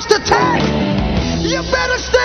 Christ attack. You better stay.